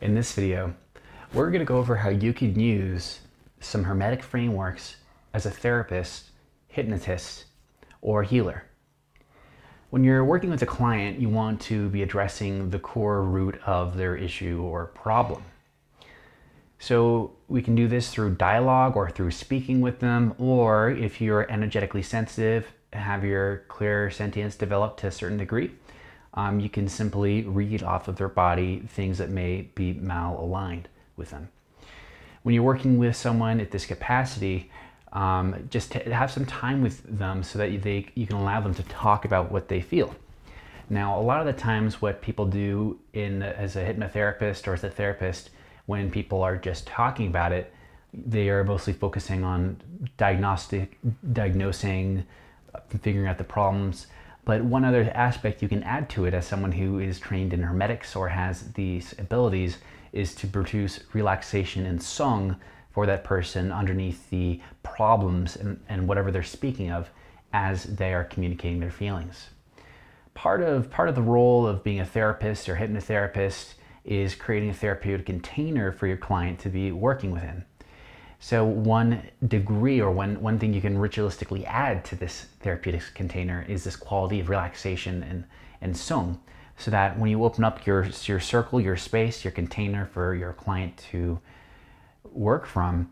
In this video, we're going to go over how you can use some Hermetic frameworks as a therapist, hypnotist, or healer. When you're working with a client, you want to be addressing the core root of their issue or problem. So we can do this through dialogue or through speaking with them, or if you're energetically sensitive, have your clairsentience developed to a certain degree, um, you can simply read off of their body things that may be malaligned with them. When you're working with someone at this capacity, um, just have some time with them so that they, you can allow them to talk about what they feel. Now, a lot of the times what people do in as a hypnotherapist or as a therapist, when people are just talking about it, they are mostly focusing on diagnostic, diagnosing, figuring out the problems. But one other aspect you can add to it as someone who is trained in hermetics or has these abilities is to produce relaxation and song for that person underneath the problems and, and whatever they're speaking of as they are communicating their feelings. Part of, part of the role of being a therapist or hypnotherapist is creating a therapeutic container for your client to be working within. So one degree or one, one thing you can ritualistically add to this therapeutic container is this quality of relaxation and, and sung. So that when you open up your, your circle, your space, your container for your client to work from,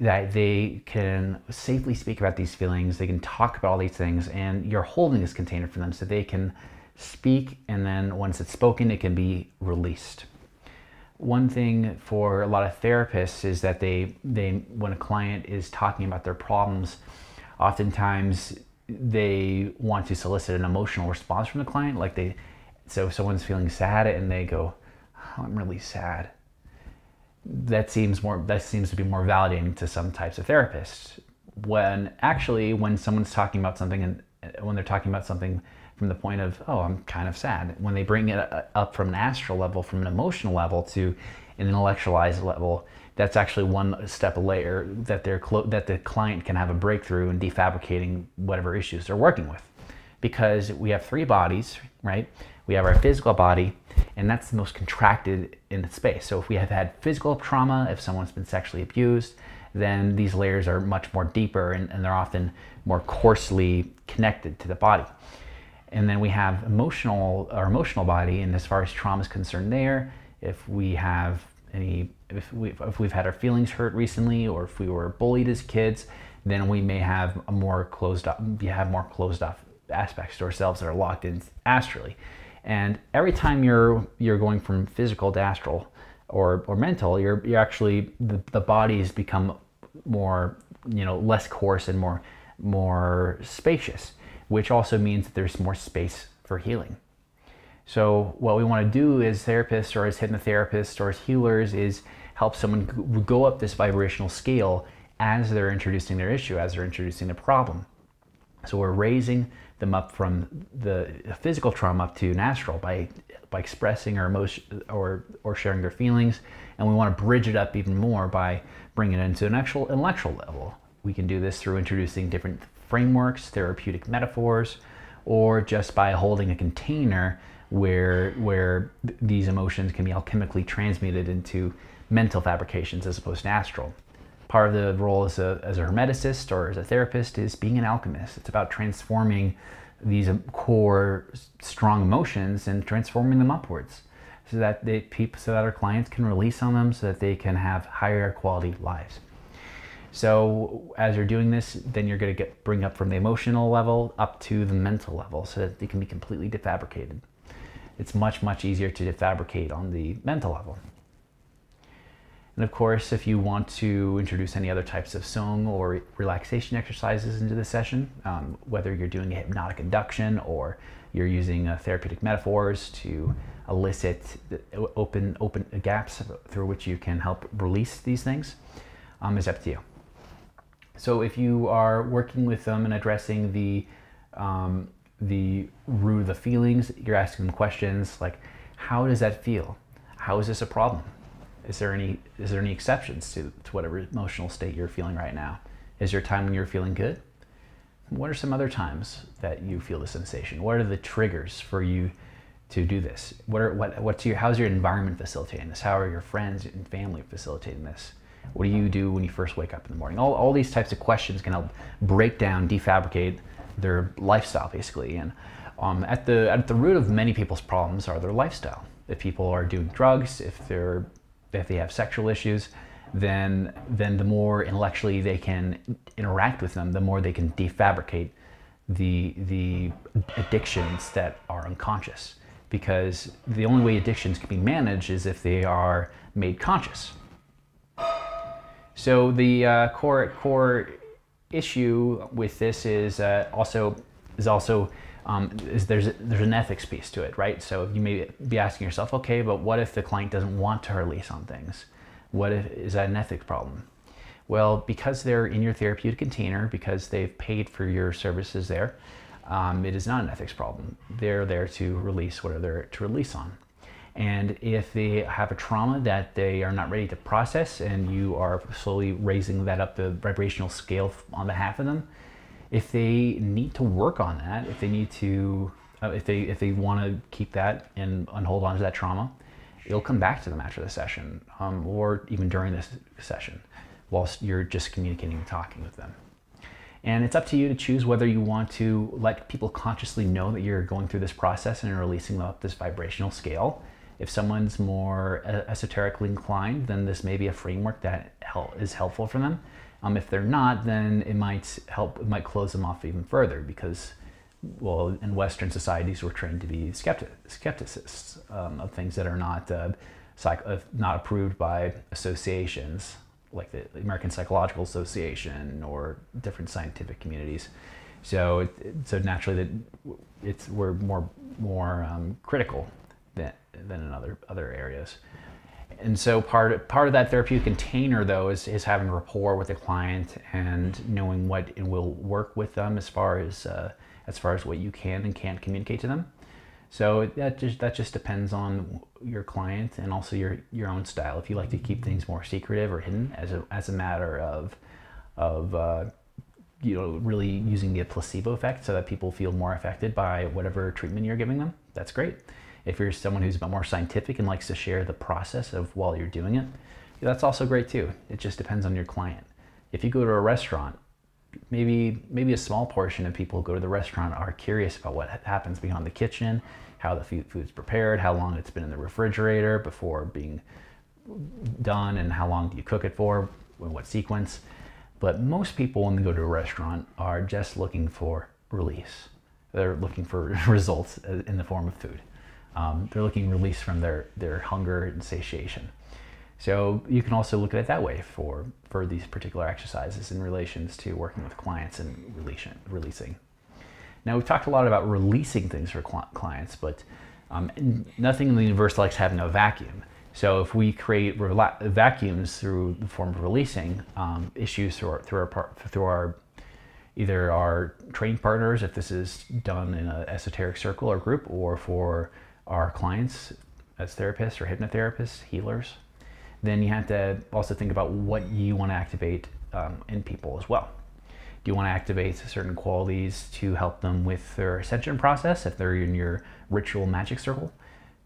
that they can safely speak about these feelings, they can talk about all these things, and you're holding this container for them so they can speak, and then once it's spoken, it can be released one thing for a lot of therapists is that they they when a client is talking about their problems oftentimes they want to solicit an emotional response from the client like they so if someone's feeling sad and they go oh, i'm really sad that seems more that seems to be more validating to some types of therapists. When actually when someone's talking about something and when they're talking about something from the point of, oh, I'm kind of sad. When they bring it uh, up from an astral level, from an emotional level to an intellectualized level, that's actually one step later that they're that the client can have a breakthrough in defabricating whatever issues they're working with. Because we have three bodies, right? We have our physical body, and that's the most contracted in the space. So if we have had physical trauma, if someone's been sexually abused, then these layers are much more deeper and, and they're often more coarsely connected to the body. And then we have emotional, our emotional body, and as far as trauma is concerned there, if we have any, if, we, if we've had our feelings hurt recently, or if we were bullied as kids, then we may have a more closed up, we have more closed off aspects to ourselves that are locked in astrally. And every time you're you're going from physical to astral or, or mental, you're you're actually the, the bodies become more you know less coarse and more more spacious which also means that there's more space for healing. So what we want to do as therapists or as hypnotherapists or as healers is help someone go up this vibrational scale as they're introducing their issue, as they're introducing the problem. So we're raising them up from the physical trauma up to astral by by expressing our emotion or or sharing their feelings, and we want to bridge it up even more by bringing it into an actual intellectual level. We can do this through introducing different frameworks, therapeutic metaphors, or just by holding a container where where these emotions can be alchemically transmuted into mental fabrications as opposed to astral. Part of the role as a, as a hermeticist or as a therapist is being an alchemist. It's about transforming these um, core strong emotions and transforming them upwards so that they so that our clients can release on them so that they can have higher quality lives. So as you're doing this, then you're going to get bring up from the emotional level up to the mental level so that they can be completely defabricated. It's much, much easier to defabricate on the mental level. And of course, if you want to introduce any other types of song or relaxation exercises into the session, um, whether you're doing a hypnotic induction or you're using uh, therapeutic metaphors to elicit open, open gaps through which you can help release these things, um, is up to you. So if you are working with them and addressing the um, the root of the feelings, you're asking them questions like, "How does that feel? How is this a problem? Is there any is there any exceptions to, to whatever emotional state you're feeling right now? Is there a time when you're feeling good? What are some other times that you feel the sensation? What are the triggers for you to do this? What are what what's your how's your environment facilitating this? How are your friends and family facilitating this? What do you do when you first wake up in the morning? All, all these types of questions can help break down, defabricate their lifestyle basically. And um, at the at the root of many people's problems are their lifestyle. If people are doing drugs, if they're if they have sexual issues, then then the more intellectually they can interact with them, the more they can defabricate the the addictions that are unconscious. Because the only way addictions can be managed is if they are made conscious. So the uh, core core issue with this is uh, also is also um, is there's there's an ethics piece to it, right? So you may be asking yourself, okay, but what if the client doesn't want to release on things? What if, is that an ethics problem? Well, because they're in your therapeutic container, because they've paid for your services there, um, it is not an ethics problem. They're there to release whatever they're to release on. And if they have a trauma that they are not ready to process and you are slowly raising that up the vibrational scale on behalf of them, if they need to work on that, if they need to, uh, if they if they want to keep that and, and hold on to that trauma, it'll come back to them after the session um, or even during this session whilst you're just communicating and talking with them. And it's up to you to choose whether you want to let people consciously know that you're going through this process and releasing them up this vibrational scale. If someone's more esoterically inclined, then this may be a framework that is helpful for them. Um, if they're not, then it might help, it might close them off even further because well, in Western societies, we're trained to be skeptic, skepticists um, of things that are not uh, psych, uh, not approved by associations like the American Psychological Association or different scientific communities. So, so naturally, that it's we're more more um, critical than in other other areas. And so part part of that therapeutic container though is, is having rapport with the client and knowing what it will work with them as far as uh, as far as what you can and can't communicate to them. So that just that just depends on your client and also your your own style. If you like to keep things more secretive or hidden as a as a matter of of uh, you know really using the placebo effect so that people feel more affected by whatever treatment you're giving them, that's great. If you're someone who's a bit more scientific and likes to share the process of while you're doing it, that's also great too. It just depends on your client. If you go to a restaurant maybe maybe a small portion of people who go to the restaurant are curious about what happens behind the kitchen, how the food, food's prepared, how long it's been in the refrigerator before being done, and how long do you cook it for, in what sequence. But most people, when they go to a restaurant, are just looking for release. They're looking for results in the form of food. Um, they're looking release from their, their hunger and satiation. So you can also look at it that way for, for these particular exercises in relations to working with clients and releasing. Now we've talked a lot about releasing things for cl clients, but um, nothing in the universe likes having a vacuum. So if we create vacuums through the form of releasing um, issues through our, through our, through our either our training partners, if this is done in an esoteric circle or group, or for our clients as therapists or hypnotherapists, healers, then you have to also think about what you want to activate um, in people as well. Do you want to activate certain qualities to help them with their ascension process if they're in your ritual magic circle?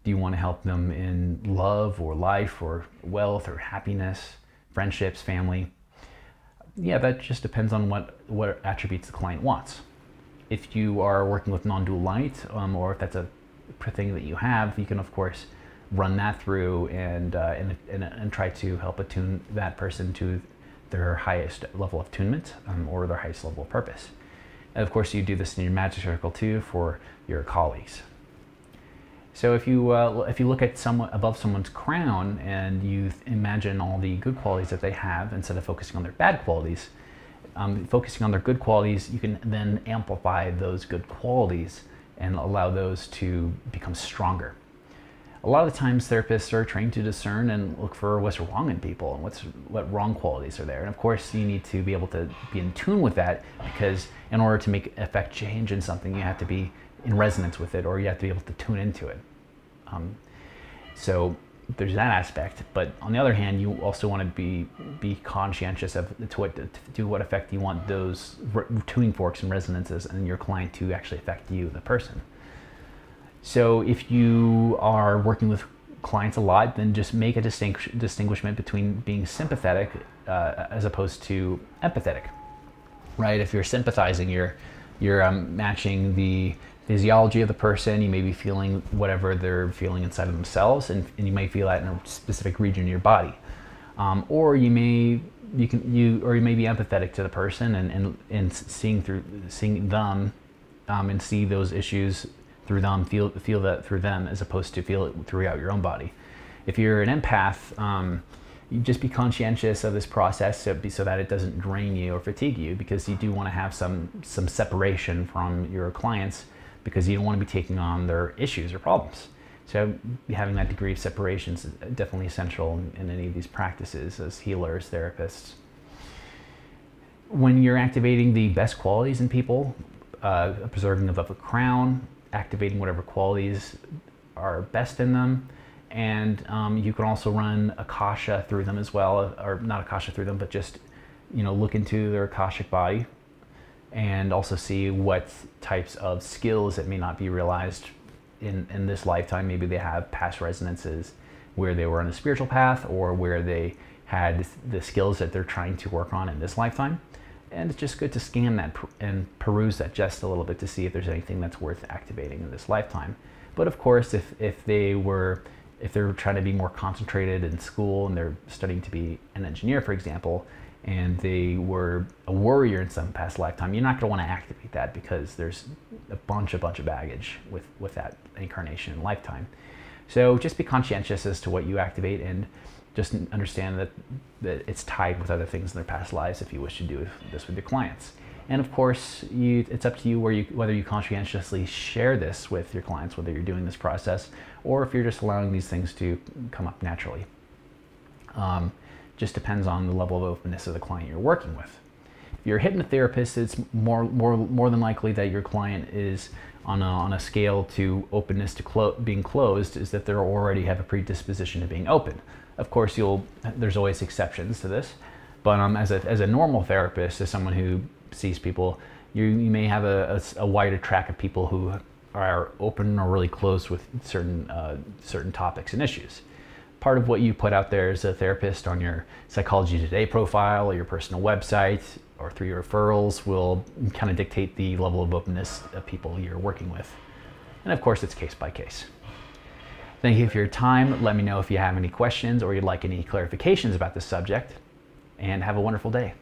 Do you want to help them in love or life or wealth or happiness, friendships, family? Yeah, that just depends on what, what attributes the client wants. If you are working with non-dual light, um, or if that's a thing that you have, you can of course run that through and, uh, and, and, and, try to help attune that person to their highest level of attunement um, or their highest level of purpose. And of course, you do this in your magic circle too for your colleagues. So if you, uh, if you look at someone above someone's crown and you imagine all the good qualities that they have instead of focusing on their bad qualities, um, focusing on their good qualities, you can then amplify those good qualities and allow those to become stronger a lot of the times therapists are trained to discern and look for what's wrong in people and what's what wrong qualities are there. And of course, you need to be able to be in tune with that because in order to make effect change in something, you have to be in resonance with it or you have to be able to tune into it. Um, so there's that aspect. But on the other hand, you also want to be be conscientious of to what to, to what effect you want those tuning forks and resonances and your client to actually affect you, the person So if you are working with clients a lot, then just make a distinct, distinguishment between being sympathetic uh, as opposed to empathetic, right? If you're sympathizing, you're you're um, matching the physiology of the person. You may be feeling whatever they're feeling inside of themselves, and, and you may feel that in a specific region of your body. Um, or you may you can you or you may be empathetic to the person and and, and seeing through seeing them um, and see those issues through them, feel feel that through them as opposed to feel it throughout your own body. If you're an empath, um, you just be conscientious of this process so, be, so, that it doesn't drain you or fatigue you because you do want to have some some separation from your clients because you don't want to be taking on their issues or problems. So having that degree of separation is definitely essential in, any of these practices as healers, therapists. When you're activating the best qualities in people, uh, preserving of a crown, activating whatever qualities are best in them, and um, you can also run akasha through them as well, or not akasha through them, but just you know look into their akashic body, and also see what types of skills that may not be realized in in this lifetime. Maybe they have past resonances where they were on a spiritual path, or where they had the skills that they're trying to work on in this lifetime and it's just good to scan that and peruse that just a little bit to see if there's anything that's worth activating in this lifetime. But of course, if, if they were, if they're trying to be more concentrated in school and they're studying to be an engineer, for example, and they were a warrior in some past lifetime, you're not going to want to activate that because there's a bunch, a bunch of baggage with, with that incarnation and lifetime. So just be conscientious as to what you activate and just understand that, that it's tied with other things in their past lives if you wish to do this with your clients. And of course, you, it's up to you, where you whether you conscientiously share this with your clients, whether you're doing this process, or if you're just allowing these things to come up naturally. Um, just depends on the level of openness of the client you're working with. If you're a hypnotherapist, it's more, more, more than likely that your client is on a, on a scale to openness to clo- being closed, is that they already have a predisposition to being open. Of course, you'll there's always exceptions to this, but um, as a as a normal therapist, as someone who sees people, you you may have a, a, a wider track of people who are open or really close with certain uh, certain topics and issues. Part of what you put out there as a therapist on your Psychology Today profile or your personal website or through your referrals will kind of dictate the level of openness of people you're working with. And of course, it's case by case. Thank you for your time. Let me know if you have any questions or you'd like any clarifications about this subject, and have a wonderful day.